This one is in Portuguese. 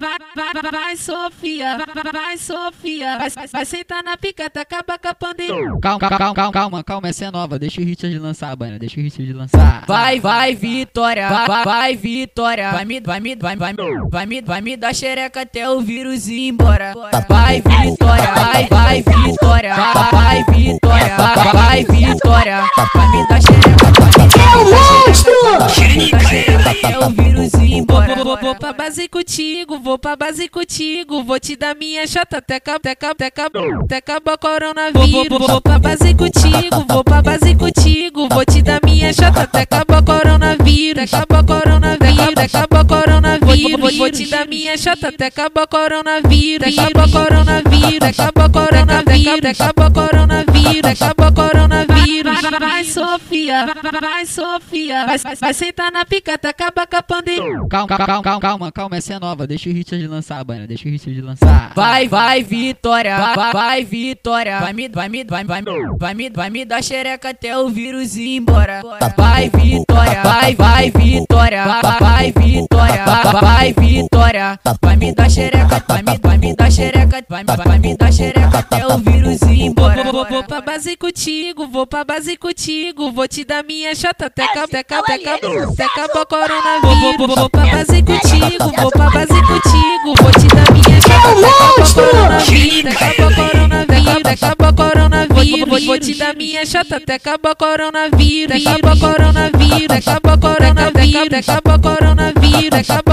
Vai, vai, vai, vai, Sofia, vai, vai, Sofia, vai, vai sentar na picata, acaba com a pandemia. Calma, calma, calma, calma, calma, essa é nova. Deixa o Richard lançar, banha, deixa o Richard lançar. Vai, vai, Vitória, vai, vai, vai, Vitória. Vai me, vai me, vai, vai, vai me, vai me dar xereca até o vírus ir embora. Vai, Vitória, vai, vai, Vitória, vai, vai, Vitória, vai, vai, Vitória. Vai me dar xereca, até o vírus ir embora. Vou, vou, vou pra base contigo, vou pra base contigo, vou te dar minha chata, até acaba, até acaba coronavírus. Vou, vou, vou pra base contigo, vou pra base contigo, vou te dar minha chata, até acaba coronavírus, acaba coronavírus, acaba coronavírus. Vou, vou te dar minha chata, até acaba coronavírus, acaba coronavírus, acaba coronavírus, acaba coronavírus, acaba coronavírus. Vai, vai, Sofia, vai, vai, Sofia, vai, vai sentar na picata, acaba com a pandemia. Calma, calma, calma, calma, calma, essa é nova. Deixa o Richard lançar, banha, deixa o Richard lançar. Vai, vai, Vitória, vai, vai, vai, Vitória. Vai me, vai me, vai, vai, vai me, vai me dar xereca até o vírus ir embora. Vai, Vitória, vai, vai, Vitória, vai, vai, Vitória, vai, vai, Vitória. Vai me dar xereca, vai me, vai me dar xereca, vai, vai, vai me dar xereca até o vírus ir embora. Vou, vou, pra base contigo, vou pra base contigo, vou te dar minha chata, até acaba, até acaba, até acaba, até acaba coronavírus. Vou, vou, vou pra base contigo, vou pra base contigo, vou te dar minha chata, até acaba coronavírus, até acaba coronavírus, até acaba coronavírus. Vou, vou te dar minha chata, até acaba coronavírus, até acaba coronavírus, até acaba coronavírus, até acaba coronavírus, até acaba coronavírus.